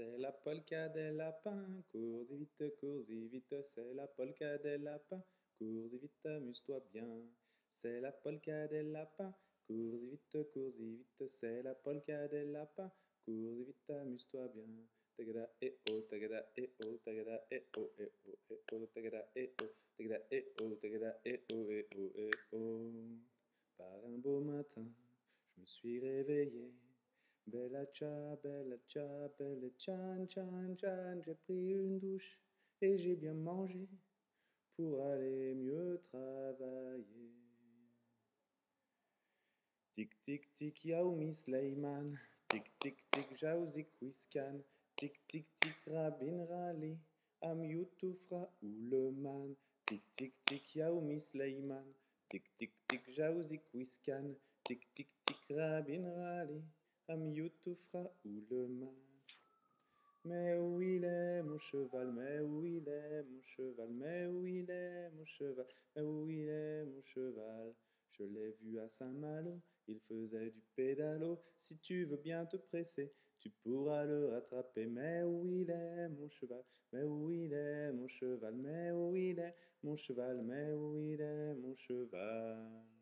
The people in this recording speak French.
C'est la polka des lapins, cours y vite, cours y vite, c'est la polka des lapins, cours y vite, amuse-toi bien. C'est la polka des lapins, cours y vite, cours y vite, c'est la polka des lapins, cours y vite, amuse-toi bien. Tagada e o, tagada e o, tagada e o, e o, e o, tagada e o, tagada e o, tagada e o, e o, e o. Par un beau matin, je me suis réveillé. Bella cha, bella cha, bella chan, chan, chan, j'ai pris une douche et j'ai bien mangé pour aller mieux travailler. Tic tic tic Yaoumi Sleiman, tic tic tic Jauzi Quiscan, tic tic tic Rabin Rali, Am Youtufra ou le man, tic tic tic Yaoumi Sleiman, tic tic tic Jauzi Quiscan, tic tic tic Rabin Rali. Ou le. Mais où il est mon cheval, mais où il est mon cheval, mais où il est mon cheval, mais où il est mon cheval? Je l'ai vu à Saint-Malo, il faisait du pédalo. Si tu veux bien te presser, tu pourras le rattraper. Mais où il est mon cheval, mais où il est mon cheval, mais où il est mon cheval, mais où il est mon cheval?